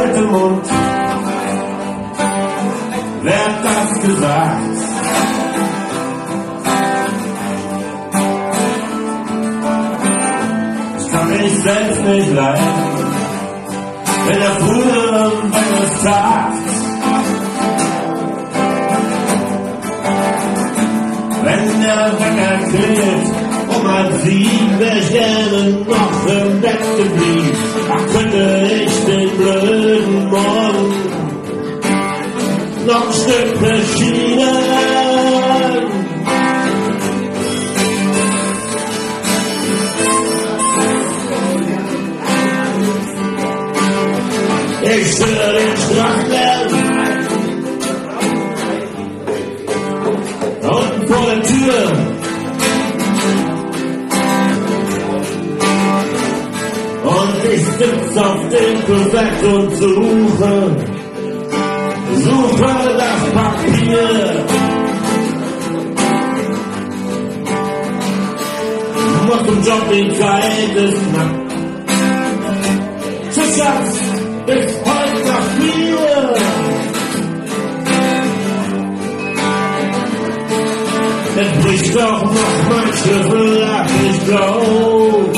alte Mund. Wer hat das gesagt? Ich mich selbst nicht leiden, wenn er früher, wenn es sagt. Wenn der Wecker klingt, um halb sieben, gerne noch Ich höre den Strachlärm unten vor der Tür. Und ich sitz auf dem Kuvert und suche, suche das Papier. Muss zum Job in Zeit ist nackt. Tschüss, Schatz, bis heute nach vier. Es doch noch mein Schlüssel ab, ich glaub.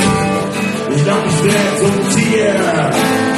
Ich glaub, ich wär zum Tier.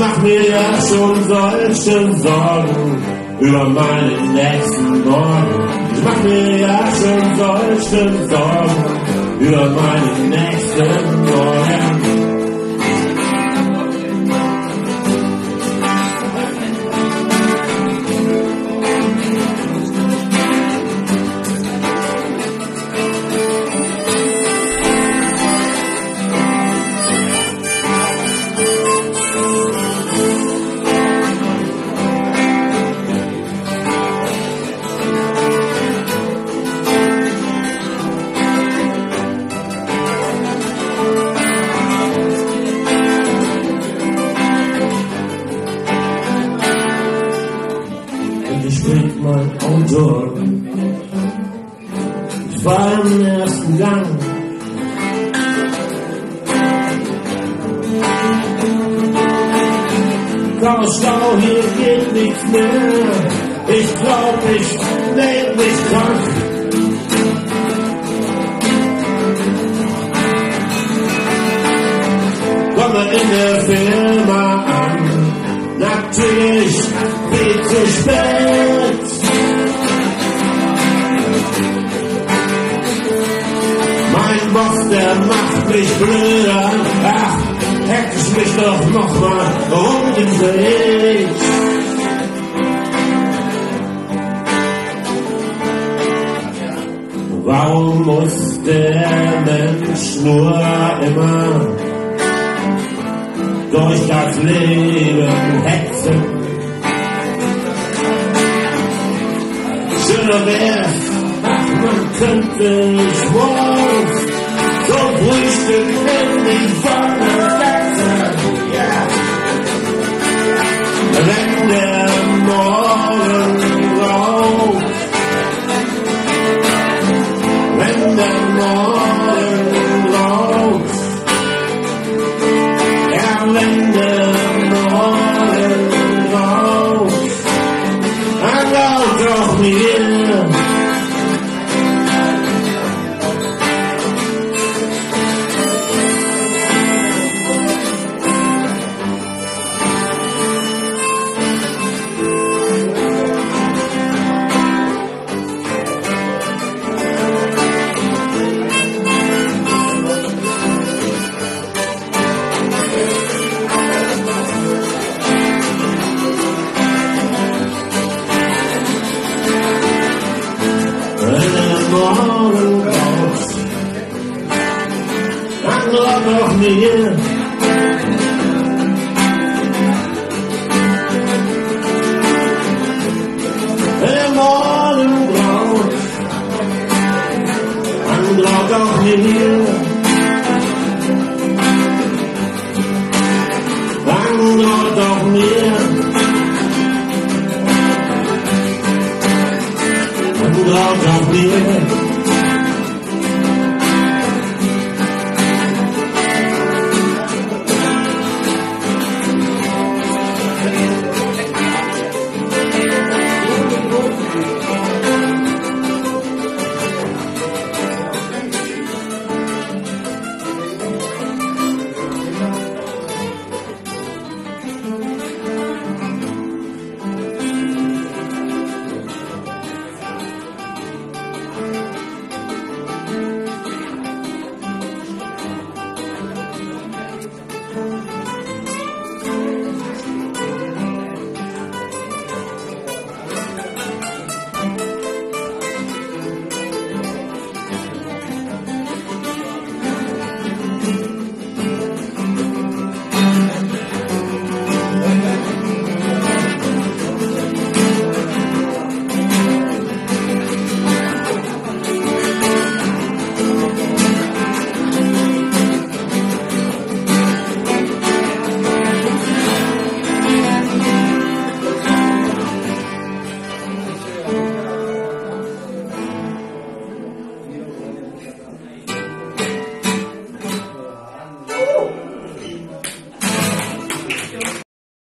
Mach mir ja schon solche Sorgen über meinen nächsten Morgen. Ich mach mir ja schon solche Sorgen über meinen nächsten Morgen. Fahr im ersten Gang. Stau, Stau, hier geht nichts mehr. Ich glaub, ich nehm mich krank. Komme in der Firma an. Natürlich viel zu spät. Der macht mich blöder. Ach, hätte ich mich doch noch mal umgedreht. Warum muss der Mensch nur immer durch das Leben hetzen. Schöner wär's, ach, man könnte ich wasted every violence. Holocaust An lab noch mir Im Holocaust An lab noch mir An lab noch mir 告别